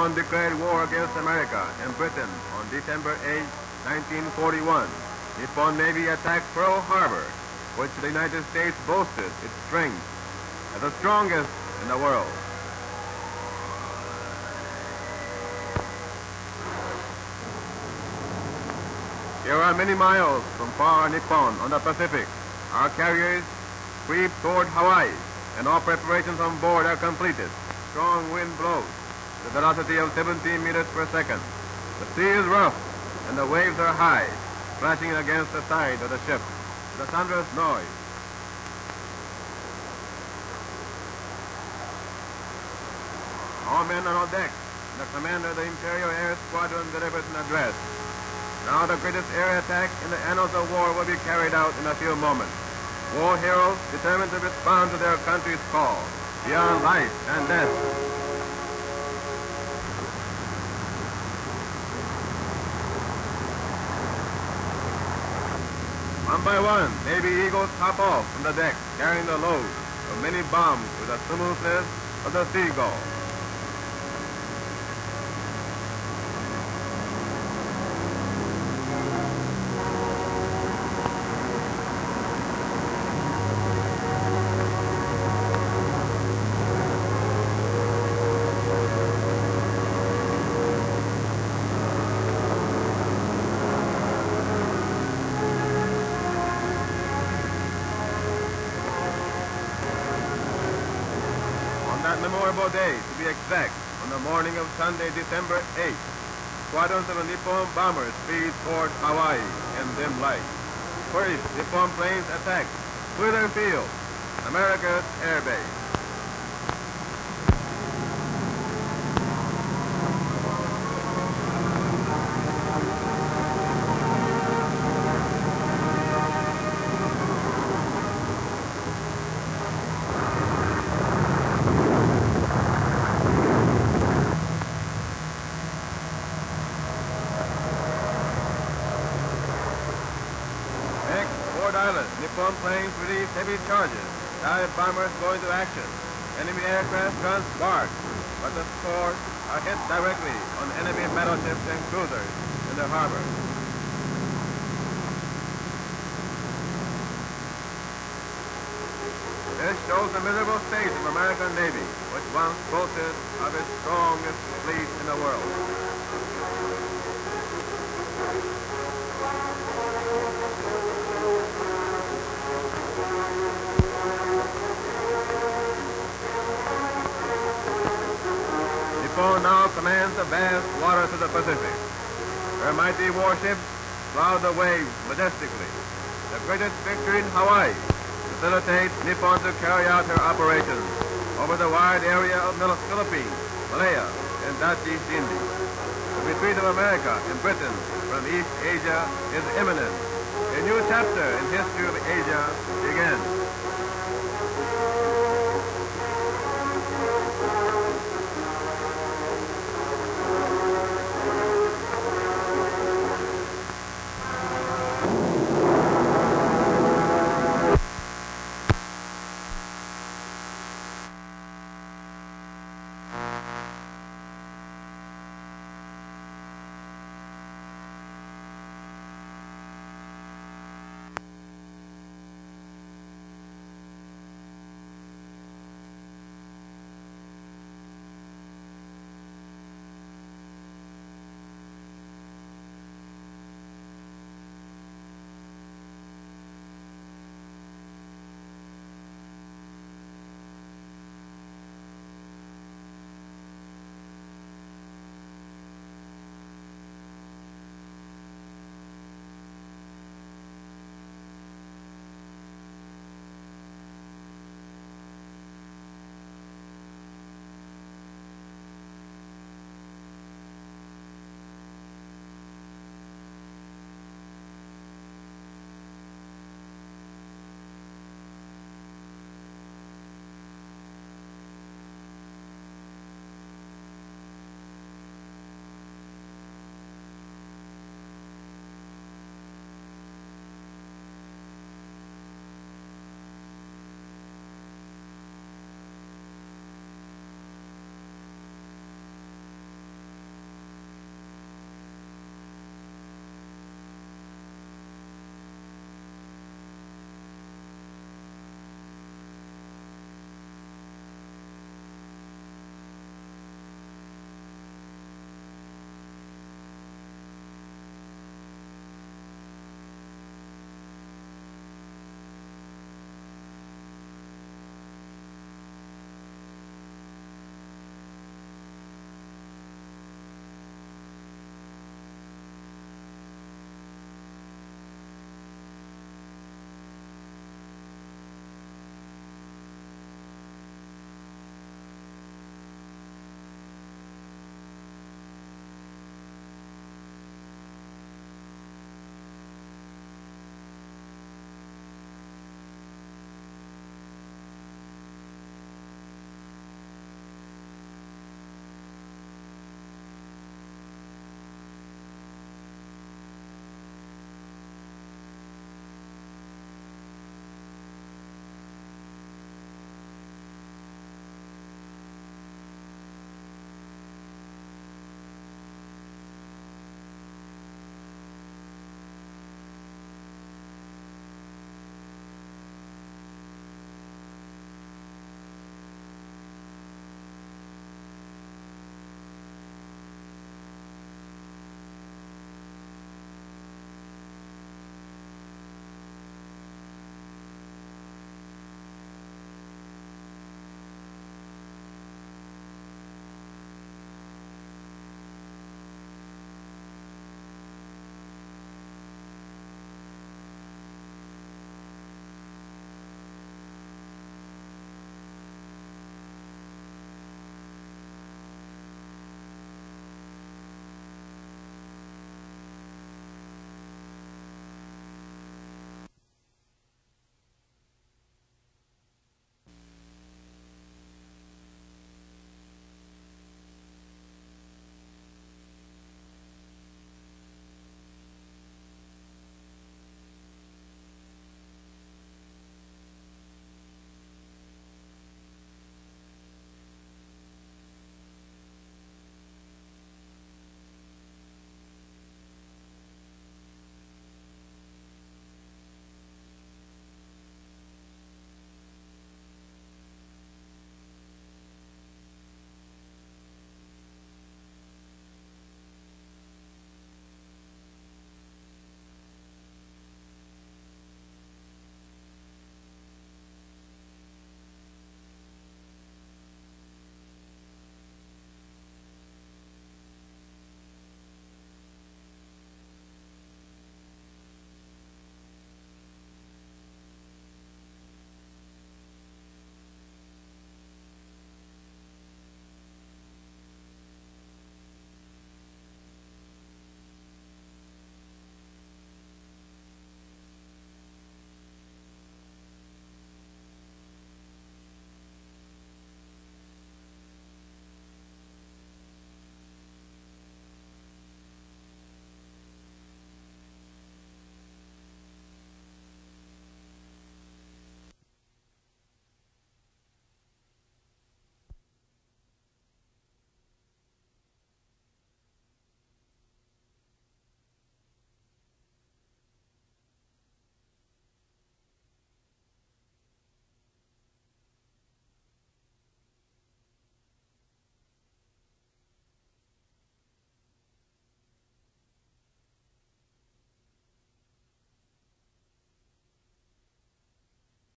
Nippon declared war against America and Britain on December 8, 1941. Nippon Navy attacked Pearl Harbor, which the United States boasted its strength as the strongest in the world. Here are many miles from far Nippon on the Pacific. Our carriers sweep toward Hawaii, and all preparations on board are completed. Strong wind blows a velocity of 17 meters per second. The sea is rough, and the waves are high, crashing against the side of the ship. The thunderous noise. All men are on deck. The commander of the Imperial Air Squadron delivers an address. Now the greatest air attack in the annals of war will be carried out in a few moments. War heroes determined to respond to their country's call, beyond life and death. One by one, Navy Eagles hop off from the deck, carrying the load of many bombs with the smoothness of the seagull. That memorable day, to be exact, on the morning of Sunday, December 8th, squadrons of the Nippon bombers speed toward Hawaii in dim light. First, Nippon planes attack Wheeler Field, America's air Island, Nippon planes release heavy charges. Dive bombers go into action. Enemy aircraft guns bark, but the scores are hit directly on enemy battleships and cruisers in the harbor. This shows the miserable state of American Navy, which once boasted of its strongest fleet in the world. Commands the vast waters of the Pacific. Her mighty warships plow the waves majestically. The greatest victory in Hawaii facilitates Nippon to carry out her operations over the wide area of the Philippines, Malaya, and Dutch East Indies. The retreat of America and Britain from East Asia is imminent. A new chapter in the history of Asia begins.